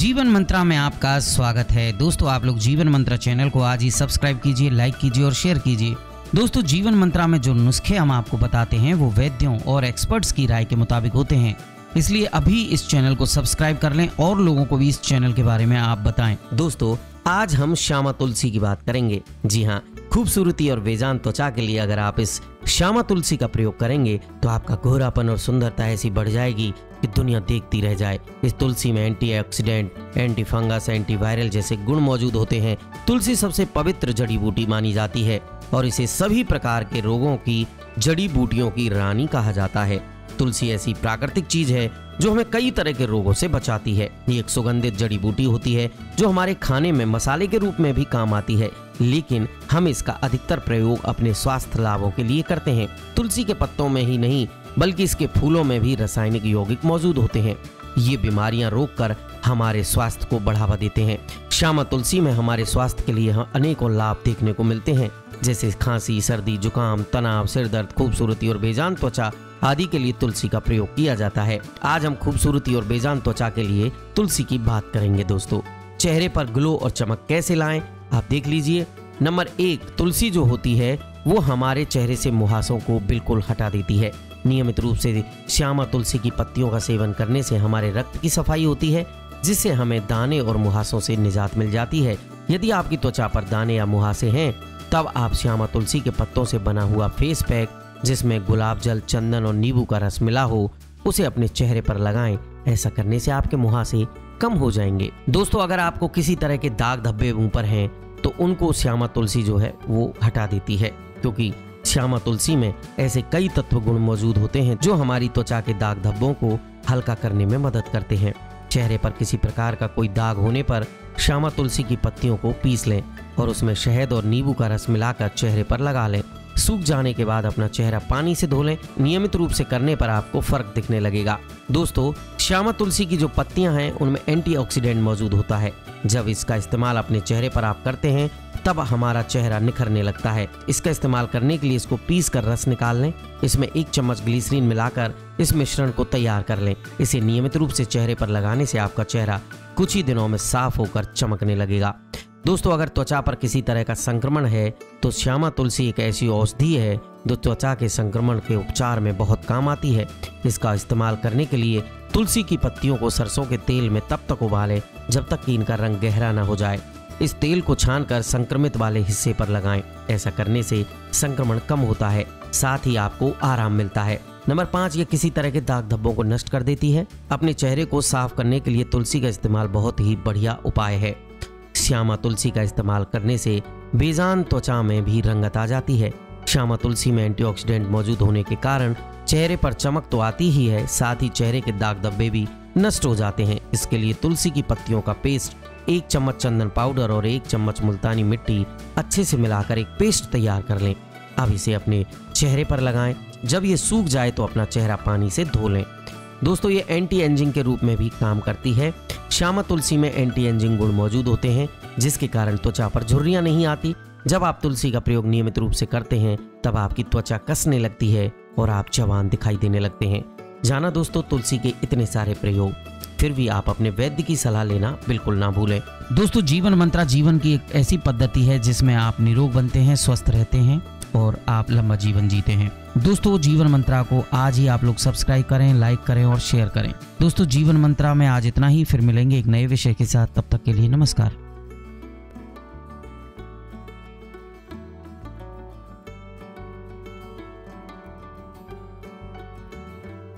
जीवन मंत्रा में आपका स्वागत है। दोस्तों, आप लोग जीवन मंत्रा चैनल को आज ही सब्सक्राइब कीजिए, लाइक कीजिए और शेयर कीजिए। दोस्तों, जीवन मंत्रा में जो नुस्खे हम आपको बताते हैं, वो वैद्यों और एक्सपर्ट्स की राय के मुताबिक होते हैं। इसलिए अभी इस चैनल को सब्सक्राइब कर लें और लोगों को भी इस चैनल के बारे में आप बताएँ। दोस्तों, आज हम श्यामा तुलसी की बात करेंगे। जी हाँ खूबसूरती और बेजान त्वचा के लिए अगर आप इस श्यामा तुलसी का प्रयोग करेंगे तो आपका गोरापन और सुंदरता ऐसी बढ़ जाएगी कि दुनिया देखती रह जाए। इस तुलसी में antioxidant, anti fungus anti viral जैसे गुण मौजूद होते हैं। तुलसी सबसे पवित्र जड़ी बूटी मानी जाती है और इसे सभी प्रकार के रोगों की जड़ी बूटियों की रानी कहा जाता है। तुलसी ऐसी प्राकृतिक चीज़ है जो हमें कई तरह के रोगों से बचाती है। ये एक सुगंधित जड़ी बूटी होती है जो हमारे खाने में मसाले के रूप में भी काम आती है। लेकिन हम इसका अधिकतर प्रयोग अपने स्वास्थ्य लाभों के लिए करते हैं। तुलसी के पत्तों में ही नहीं, बल्कि इसके फूलों में भी रासायनिक यौगिक मौजूद होते हैं। ये बीमारियाँ रोक कर हमारे स्वास्थ्य को बढ़ावा देते हैं। श्यामा तुलसी में हमारे स्वास्थ्य के लिए अनेकों लाभ देखने को मिलते हैं, जैसे खांसी, सर्दी, जुकाम, तनाव, सिर दर्द, खूबसूरती और बेजान त्वचा आदि के लिए तुलसी का प्रयोग किया जाता है। आज हम खूबसूरती और बेजान त्वचा के लिए तुलसी की बात करेंगे दोस्तों। चेहरे पर ग्लो और चमक कैसे लाएँ? आप देख लीजिए, नंबर एक, तुलसी जो होती है, वो हमारे चेहरे से मुहासों को बिल्कुल हटा देती है। नियमित रूप से श्यामा तुलसी की पत्तियों का सेवन करने से हमारे रक्त की सफ़ाई होती है, जिससे हमें दाने और मुहासों से निजात मिल जाती है। यदि आपकी त्वचा पर दाने या मुहासे हैं, तब आप श्यामा तुलसी के पत्तों से बना हुआ फेस पैक, जिसमें गुलाब जल, चंदन और नींबू का रस मिला हो, उसे अपने चेहरे पर लगाएँ। ऐसा करने से आपके मुहासे कम हो जाएँगे। दोस्तों, अगर आपको किसी तरह के दाग धब्बे मुँह पर हैं तो उनको श्यामा तुलसी जो है, वो हटा देती है। क्योंकि श्यामा तुलसी में ऐसे कई तत्व गुण मौजूद होते हैं, जो हमारी त्वचा के दाग धब्बों को हल्का करने में मदद करते हैं। चेहरे पर किसी प्रकार का कोई दाग होने पर श्यामा तुलसी की पत्तियों को पीस लें और उसमें शहद और नींबू का रस मिलाकर चेहरे पर लगा लें। सूख जाने के बाद अपना चेहरा पानी से धो लें। नियमित रूप से करने पर आपको फ़र्क दिखने लगेगा। दोस्तों, श्यामा तुलसी की जो पत्तियाँ हैं, उनमें एंटीऑक्सीडेंट मौजूद होता है। जब इसका इस्तेमाल अपने चेहरे पर आप करते हैं, तब हमारा चेहरा निखरने लगता है। इसका इस्तेमाल करने के लिए इसको पीस कर रस निकाल लें। इसमें एक चम्मच ग्लीसरीन मिलाकर इस मिश्रण को तैयार कर लें। इसे नियमित रूप से चेहरे पर लगाने से आपका चेहरा कुछ ही दिनों में साफ़ होकर चमकने लगेगा। दोस्तों, अगर त्वचा पर किसी तरह का संक्रमण है तो श्यामा तुलसी एक ऐसी औषधि है जो त्वचा के संक्रमण के उपचार में बहुत काम आती है। इसका इस्तेमाल करने के लिए तुलसी की पत्तियों को सरसों के तेल में तब तक उबालें, जब तक कि इनका रंग गहरा न हो जाए। इस तेल को छान कर संक्रमित वाले हिस्से पर लगाएँ। ऐसा करने से संक्रमण कम होता है, साथ ही आपको आराम मिलता है। नंबर पाँच, ये किसी तरह के दाग धब्बों को नष्ट कर देती है। अपने चेहरे को साफ़ करने के लिए तुलसी का इस्तेमाल बहुत ही बढ़िया उपाय है। श्यामा तुलसी का इस्तेमाल करने से बेजान त्वचा में भी रंगत आ जाती है। श्यामा तुलसी में एंटीऑक्सीडेंट मौजूद होने के कारण चेहरे पर चमक तो आती ही है, साथ ही चेहरे के दाग धब्बे भी नष्ट हो जाते हैं। इसके लिए तुलसी की पत्तियों का पेस्ट, एक चम्मच चंदन पाउडर और एक चम्मच मुल्तानी मिट्टी अच्छे से मिलाकर एक पेस्ट तैयार कर लें। अब इसे अपने चेहरे पर लगाएँ। जब ये सूख जाए तो अपना चेहरा पानी से धो लें। दोस्तों, ये एंटी एंजिंग के रूप में भी काम करती है। श्यामा तुलसी में एंटी एंजिंग गुण मौजूद होते हैं, जिसके कारण त्वचा पर झुर्रियाँ नहीं आती। जब आप तुलसी का प्रयोग नियमित रूप से करते हैं, तब आपकी त्वचा कसने लगती है और आप जवान दिखाई देने लगते हैं। जाना दोस्तों, तुलसी के इतने सारे प्रयोग, फिर भी आप अपने वैद्य की सलाह लेना बिल्कुल ना भूलें। दोस्तों, जीवन मंत्रा जीवन की एक ऐसी पद्धति है, जिसमें आप निरोग बनते हैं, स्वस्थ रहते हैं और आप लंबा जीवन जीते हैं। दोस्तों, जीवन मंत्रा को आज ही आप लोग सब्सक्राइब करें लाइक करें और शेयर करें। दोस्तों, जीवन मंत्रा में आज इतना ही। फिर मिलेंगे एक नए विषय के साथ। तब तक के लिए नमस्कार।